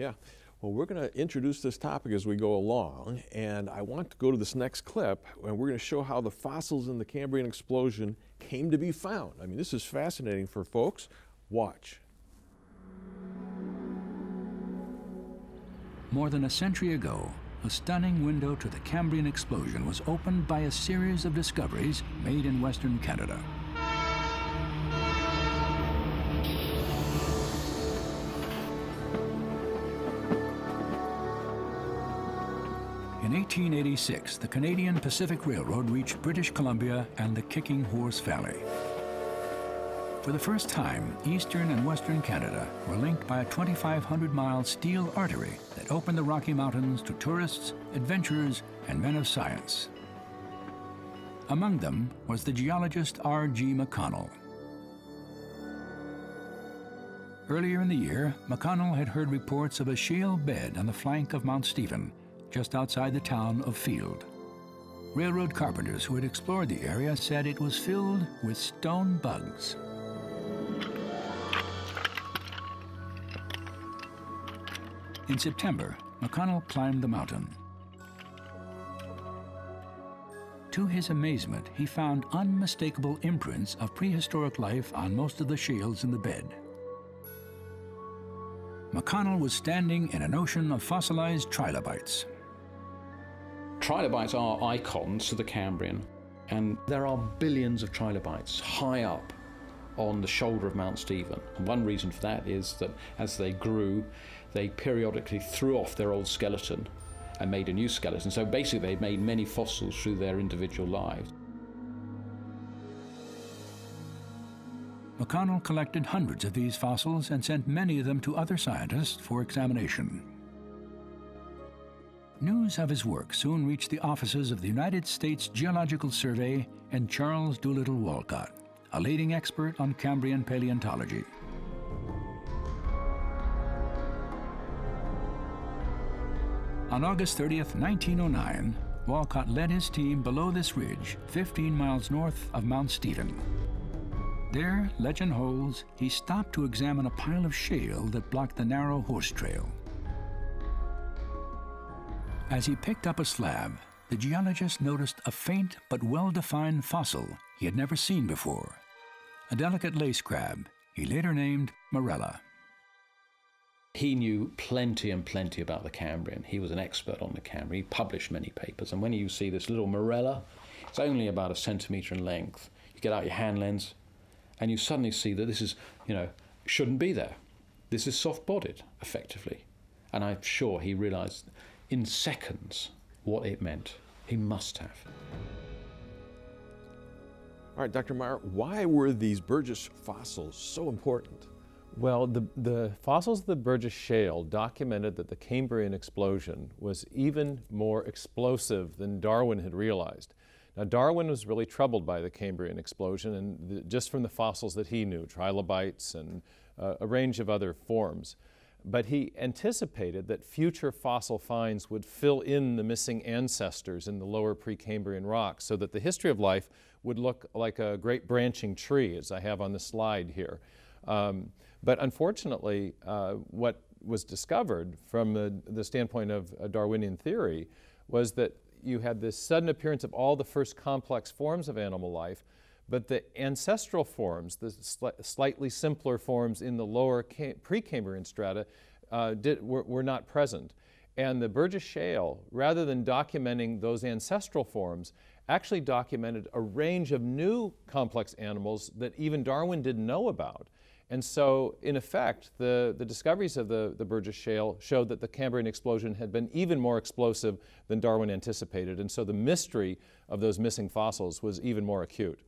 Yeah. Well, we're going to introduce this topic as we go along, and I want to go to this next clip, and we're going to show how the fossils in the Cambrian explosion came to be found. I mean, this is fascinating for folks. Watch. More than a century ago, a stunning window to the Cambrian explosion was opened by a series of discoveries made in Western Canada. In 1886, the Canadian Pacific Railroad reached British Columbia and the Kicking Horse Valley. For the first time, eastern and western Canada were linked by a 2,500-mile steel artery that opened the Rocky Mountains to tourists, adventurers, and men of science. Among them was the geologist R.G. McConnell. Earlier in the year, McConnell had heard reports of a shale bed on the flank of Mount Stephen just outside the town of Field. Railroad carpenters who had explored the area said it was filled with stone bugs. In September, McConnell climbed the mountain. To his amazement, he found unmistakable imprints of prehistoric life on most of the shales in the bed. McConnell was standing in an ocean of fossilized trilobites. Trilobites are icons to the Cambrian, and there are billions of trilobites high up on the shoulder of Mount Stephen. And one reason for that is that as they grew, they periodically threw off their old skeleton and made a new skeleton. So basically, they made many fossils through their individual lives. McConnell collected hundreds of these fossils and sent many of them to other scientists for examination. News of his work soon reached the offices of the United States Geological Survey and Charles Doolittle Walcott, a leading expert on Cambrian paleontology. On August 30, 1909, Walcott led his team below this ridge, 15 miles north of Mount Stephen. There, legend holds, he stopped to examine a pile of shale that blocked the narrow horse trail. As he picked up a slab, the geologist noticed a faint but well-defined fossil he had never seen before. A delicate lace crab he later named Marrella. He knew plenty and plenty about the Cambrian. He was an expert on the Cambrian. He published many papers. And when you see this little Marrella, it's only about a centimetre in length. You get out your hand lens and you suddenly see that this is, you know, shouldn't be there. This is soft bodied, effectively. And I'm sure he realised in seconds what it meant. He must have. All right, Dr. Meyer, why were these Burgess fossils so important? Well, the, the fossils of the Burgess Shale documented that the Cambrian explosion was even more explosive than Darwin had realized. Now, Darwin was really troubled by the Cambrian explosion, and the, just from the fossils that he knew, trilobites and uh, a range of other forms but he anticipated that future fossil finds would fill in the missing ancestors in the lower Precambrian rocks so that the history of life would look like a great branching tree, as I have on the slide here. Um, but unfortunately, uh, what was discovered from the, the standpoint of Darwinian theory was that you had this sudden appearance of all the first complex forms of animal life, but the ancestral forms, the sli slightly simpler forms in the lower Precambrian strata, uh, did, were, were not present. And the Burgess Shale, rather than documenting those ancestral forms, actually documented a range of new complex animals that even Darwin didn't know about. And so, in effect, the, the discoveries of the, the Burgess Shale showed that the Cambrian explosion had been even more explosive than Darwin anticipated. And so the mystery of those missing fossils was even more acute.